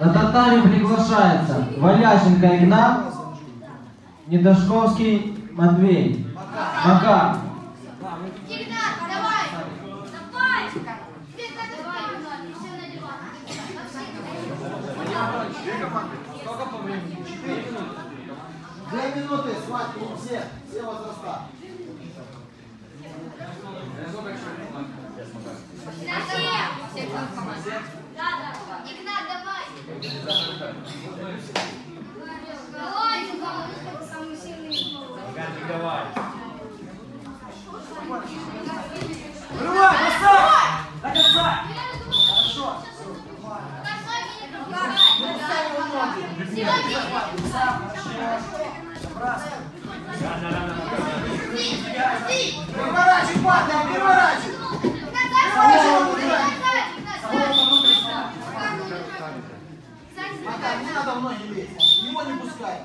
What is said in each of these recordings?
На татами приглашается Валященко Игнат, Недошковский Матвей. Макар. Игнат, давай! Давай! Все. Две минуты, схватки у всех, все возраста. Все! Да, да. Игнат! Давай, Макар, не надо в ноги лезть. Его не пускай.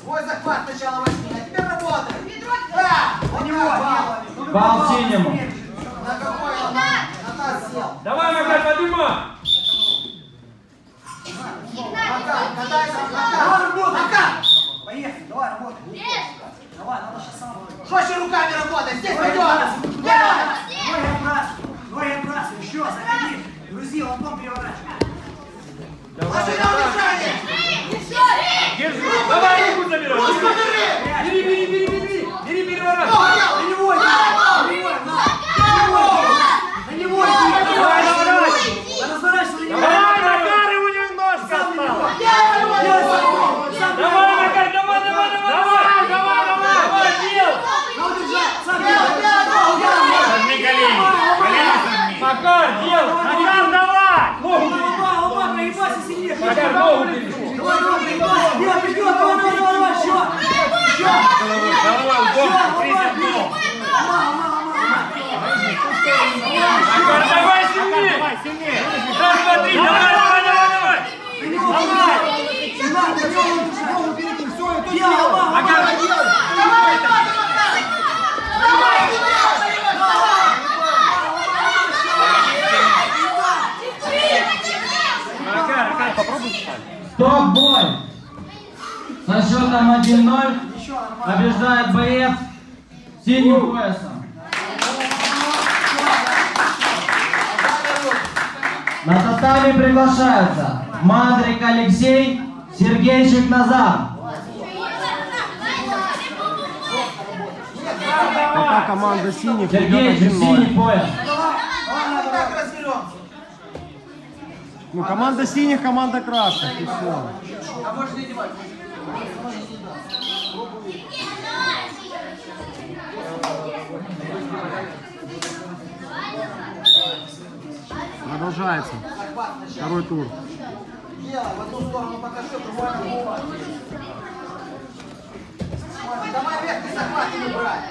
Свой захват сначала возьми, а теперь работай. Да! Вот него, бал. синему. На какой он? На таз сел. Давай, Макар, поднимай! Макар, катайся, Давай, Макар. работай! Макар! Поехали, давай, работай. Давай, надо сейчас сам. Жестче руками работай, здесь пойдет. Да! Ноги отбрасывай, ноги отбрасывай, еще, заходи. Грузи, локтом переворачивай. Ложи на удержание. Держи! Давай руку забирай! Руку бери. Бери, бери, бери, бери! Бери, переворачивай! Ногу делай. На него иди, на него, на. На него иди, Давай, давай, давай! разворачивай на него. Давай, Макар, у него ножка Сам на него. осталась! Делай сам, сам на Давай, него. Макар, давай, давай, давай! Давай, давай, давай! Давай, дел! Ногу держать, сам Делай, делай. делай, ногу делай. Сожми колени! Колени сожми! Макар, дел! Макар, давай! Ногу бери! Лоба, лоба, проебайся сильнее. Макар, ногу бери! Давай, давай, проебайся. Вперед, вперед, давай, давай, давай, давай, еще. Еще. Давай, в бок, ног! Лома, лома, лома. Макар, давай сильнее! Давай, сильнее! Раз, два, три, давай, давай, давай, давай! Давай. Сюда, него, ногу перекинь, все, это делай, лома, лома, Макар, делай. Макар, Макар, попробуй встать. Топ-бой. Со счетом 1-0 Еще нормально. побеждает боец синим поясом. На татами приглашаются Мандрик Алексей, Сергейчик Назар. Пока команда синих Сергейчик, 1-0. синий пояс. Ну, команда синих, команда красных, и все. А можешь не одевать. Продолжается. Второй тур. Делай, в одну сторону покажи, в другую Давай захват не брать.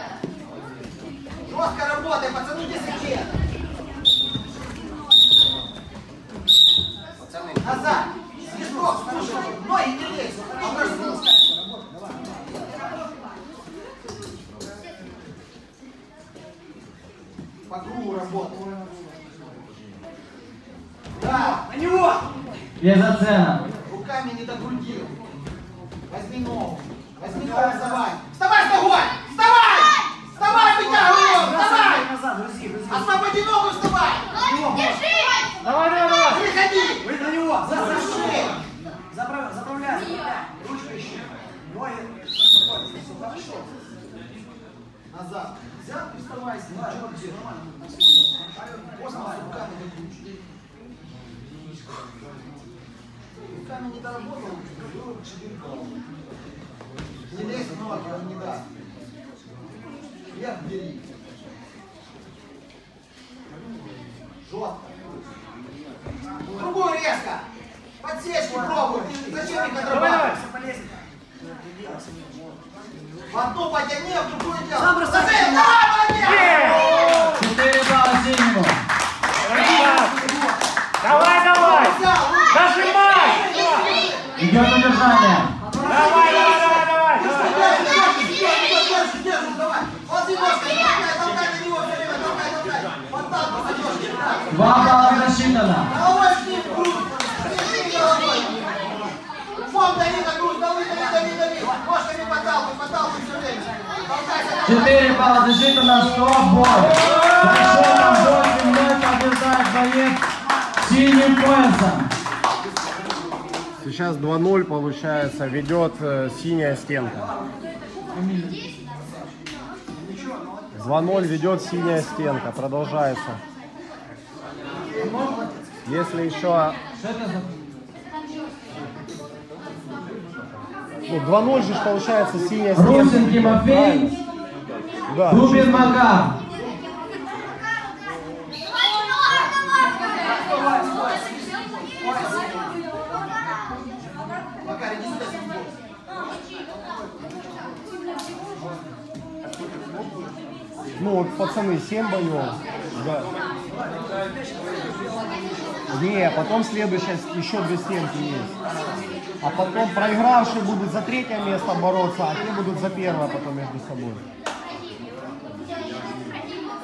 Жестко работай, пацаны, 10 лет. Назад. Свисток, слушай, ноги не лезь. Образцовка. По кругу работай. Да, На него. Без оценок. Руками не до груди. Возьми ногу. Возьми ногу, вставай. Вставай с ногой! Вставай! Вставай, вытягивай ее! Вставай! Освободи ногу, вставай! Давай, давай, давай! Приходи! Вы на него. За За шею! Заправляй, заправляй. Ручку ищи. Ноги. Хорошо. Назад. Взял и вставай, снимай. Чего держишь? Космос руками не. Руками не доработал, было бы четыре Не лезь в ноги, он не даст. Вверх бери. Жестко. Другую резко. Подсечки пробуй. Ты зачем их отрабатывать? Все полезет. В одну потяни, а в другую делай. Сам бросай. Зацель, Давай, молодец! 4 балла синему. Давай, давай! Взял, Нажимай! Идет удержание. Давай, давай, 4 балла засчитано, 100 бой. Со счетом 8-0 побеждает боец синим поясом. Сейчас 2-0 получается, ведет э, синяя стенка. 2-0 ведет синяя стенка, продолжается. Если еще ну, 2-0 же получается синяя стенка. Русин Тимофей, Да. Дубин Макар. Ну вот пацаны 7 боев. Да. Не, потом следующая еще две стенки есть. А потом проигравшие будут за третье место бороться, а те будут за первое потом между собой.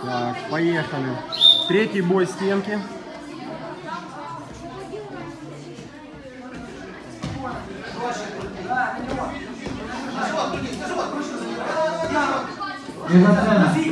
Так, поехали. Третий бой стенки. Мизоцена.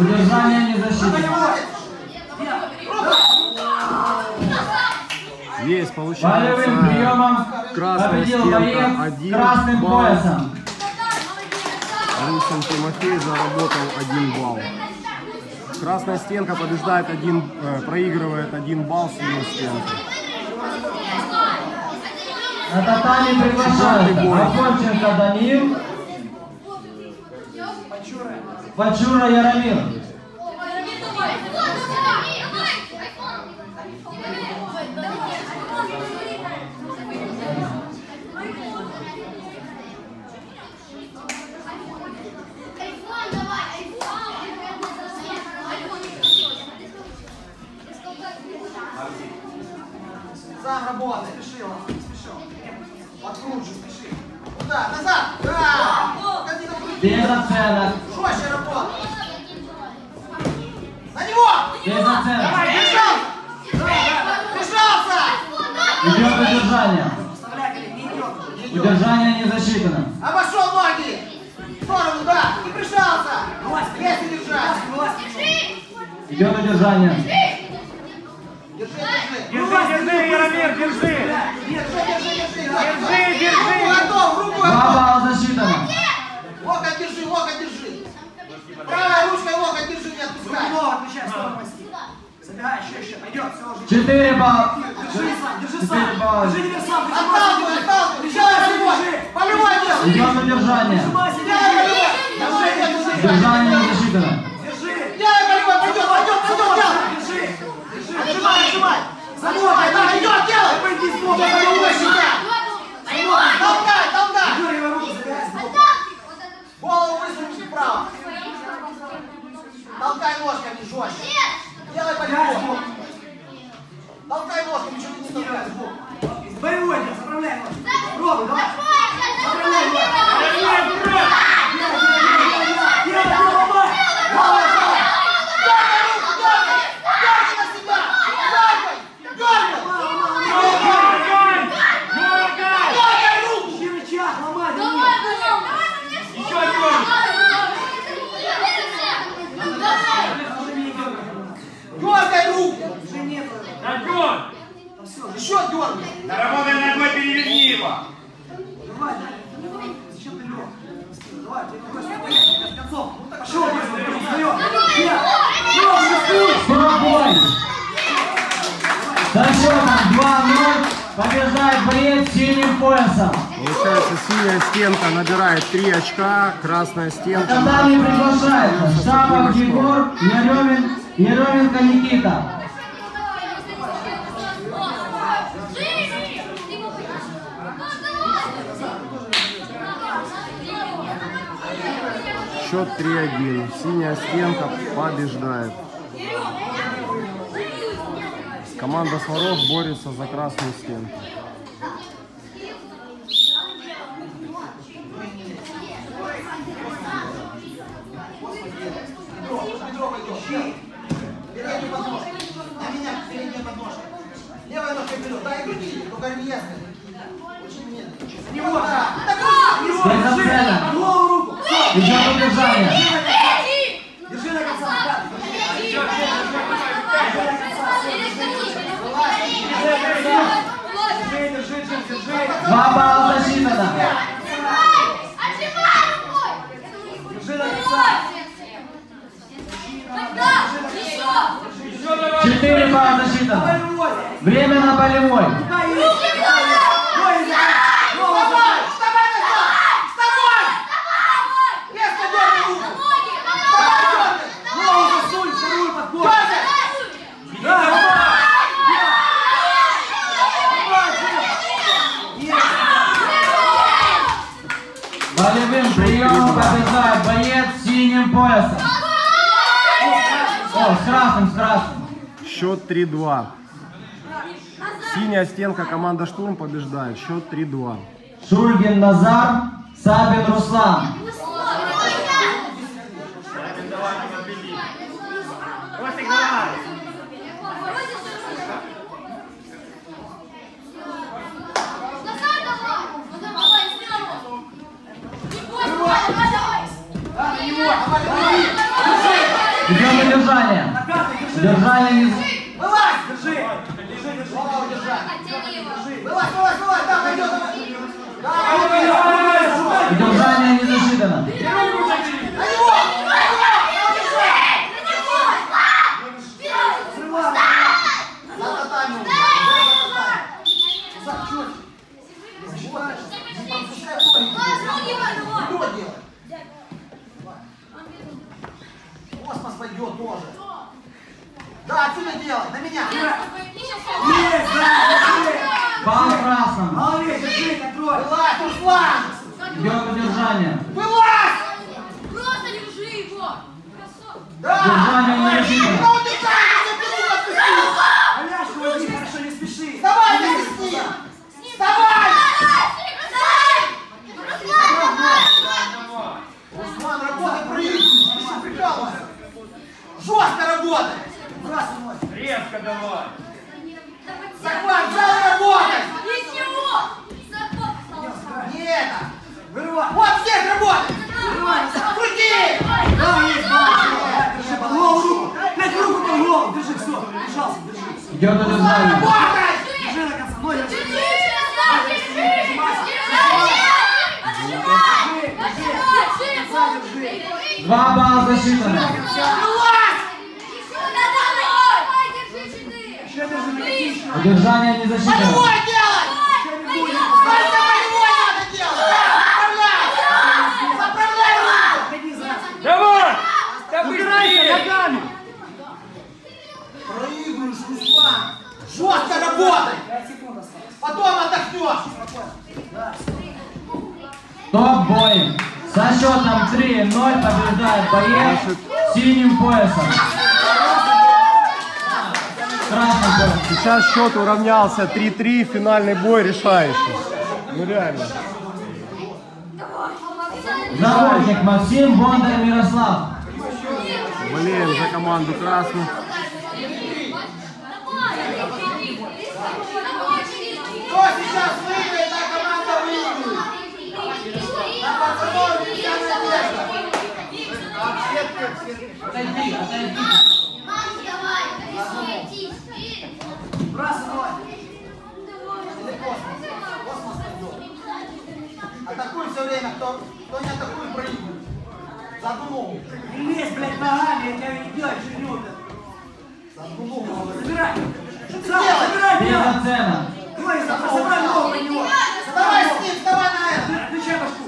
Удержание не защитено. Есть, Болевым получается. приемом красная стенка, один с красным балл. поясом. Русин Тимофей заработал один балл. Красная стенка побеждает один, э, проигрывает один балл синей стенки. На татами бой. Афонченко Даниил, Пачура Яромир. Сам работай. Спеши, ладно, не спеши. Куда? Назад. Да. Без оценок. Жестче работай. Оценок. Бежал. Бежался. Идет удержание. Удержание не засчитано. Обошел ноги. В сторону, да. Не прижался. Если держать. Идет удержание. Держи, держи. Держи, держи, Яромир, держи! Держи, держи, держи. Держи, держи. Руку готов, Два готов. балла засчитано. Локоть держи, локоть держи. Правой ручкой локоть держи, не отпускай. Руку отключай, еще, еще. Пойдет, все уже. Четыре балла. Держи сам, держи Четыре сам. балла. Держи сам, держи Отталкивай, отталкивай. Делай полевой. Полевой делай. Идет удержание. Держи, Делай полевой. Держи, держи. Удержание не засчитано. держи. Делай полевой, пойдет, пойдет, пойдет. Держи. Держи. Отжимай, отжимай. Замотай, Да, идет, делай. Пойди с. Делай полевой себя. Толкай, толкай. Дергай руку, забегай с боку. Голову высунуть вправо. Толкай ножками жестче. Еще дергай. Наработай ногой, переверни его! Давай, давай. Зачем ты лег? Давай, ты такой без концов. Пошел, пошел, встаем. Нет. Лёг, шестую. Скоробой. Со счетом 2-0 побеждает с синим поясом. Получается, синяя стенка набирает 3 очка, красная стенка. Татами приглашается Шамов Егор, Еременко Никита. Счет 3-1. Синяя стенка побеждает. Команда Сварог борется за красную стенку. Серег, дай другие, только резко. Очень медленно. Не вот. Не вот. Стоит Держи. нацелен. Голову руку. Все. Идет удержание. Держи до конца. Да. Держи, держи, держи, держи. Два балла засчитано. Держи до конца. Четыре балла засчитано. Время на болевой. Счет 3-2. Синяя стенка, команда Штурм побеждает. Счет 3-2. Шульгин Назар, Сабин Руслан. Да, на. Удержание не... Вылазь! Держи. Держи, держи. Голову держать! Вылазь, вылазь, вылазь! Да, пойдет! Да, Давай, Удержание не засчитано. На него! На него! Срывай. За татами! За татами! За чё? Вот. Не пропускай ноги. Бедро делай. Космос пойдет тоже. Да, отсюда делай, на меня. Есть, да, красным. Молодец, держи, контроль. Вылазь, Руслан! Идет удержание. Вылазь! Просто держи его! Да! Держание не засчитано. Ну, ты как? Я тебе отпустил! Аляшку возьми, хорошо, не спеши. Вставай вместе с ним! Вставай! Руслан, работай, прыгай! Ты что прикалываешься? Жестко работай! Выбрасывай ноги. Резко давай. Захват, взял и работай! Не это! Вырывай. Вот здесь работай! Вырывай. Крути! Да, есть, да, держи, под голову руку. Пять руку под голову. Держи, все, держался, держи. Идет Руслан, удержание. работай! Держи до конца, ноги держи. Два балла засчитано. Вылазь! Еще держи, накати еще. Удержание не засчитано. Болевой делай! Только болевой надо делать! Заправляй! Заправляй. Давай. Да быстрее. ногами. Проигрываешь, Руслан! Жестко работай! Потом отдохнешь! Топ-бой. Со счетом 3-0 побеждает боец синим поясом. Сейчас счет уравнялся 3-3. Финальный бой решающий. Ну реально. Заложник Максим, Бондарь Мирослав. Болеем за команду красную. Кто сейчас выиграет, та команда выиграет! На пацанов вся надежда! Отойди, отойди. Выбрасывай ноги. Или космос? Космос пойдет. Атакуй все время, кто, кто не атакует, проигрывает. За. Не лезь, блядь, ногами, я тебя херню ты. За говорю. Забирай. ты делаешь? забирай, Без делай. оценок. Давай, забирай ногу на него. Вставай с ним, вставай на это! Включай башку.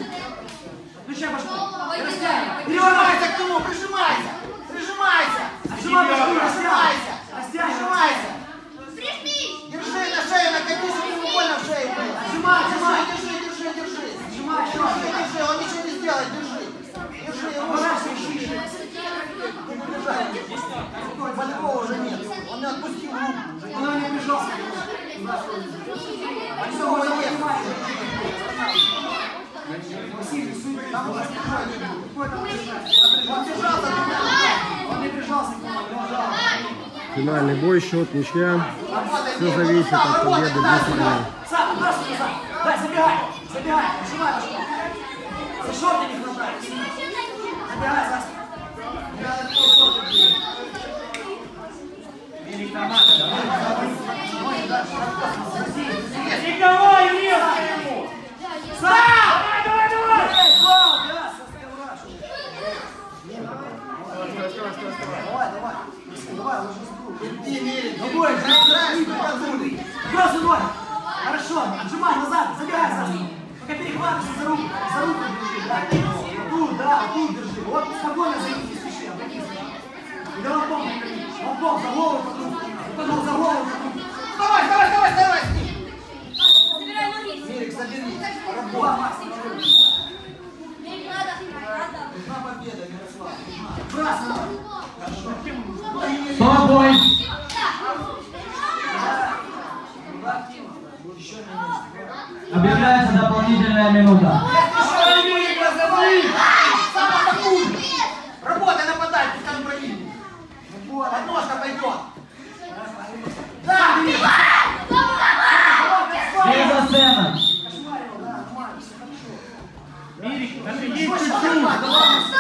Включай башку. Растягивай. Прижимайся к нему, прижимайся! Прижимайся! Прижимай башку, Прижимайся! держи, держи, он ничего не сделает, держи. Держи его. Ты побежал. Болевого уже нет. Он не отпустил руку. Он не бежал. Большого нет. Василий, судьи, там уже Он бежал Он не прижался к нему, бежал. Финальный бой, счет, ничья. Все зависит от победы Бисмарина. Сам, бросай, бросай. Дай, забегай, забегай, нажимай, нажимай шорты не хватает. Набирай, Вася. минута. Работай, нападай, пускай не пробили. Вот, одножка пойдет. Да! Без оценок. Мирик, да ты есть чуть-чуть.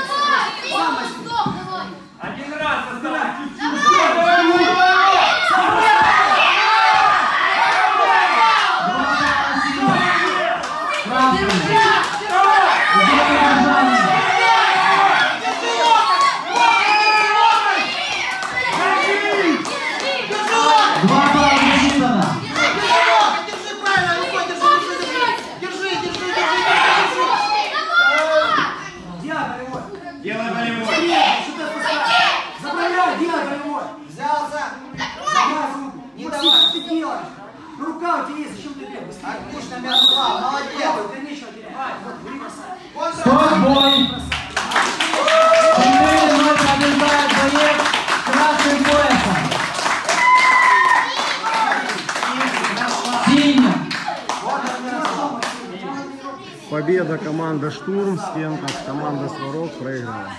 команда Штурм с тем, как команда Сварог проиграла.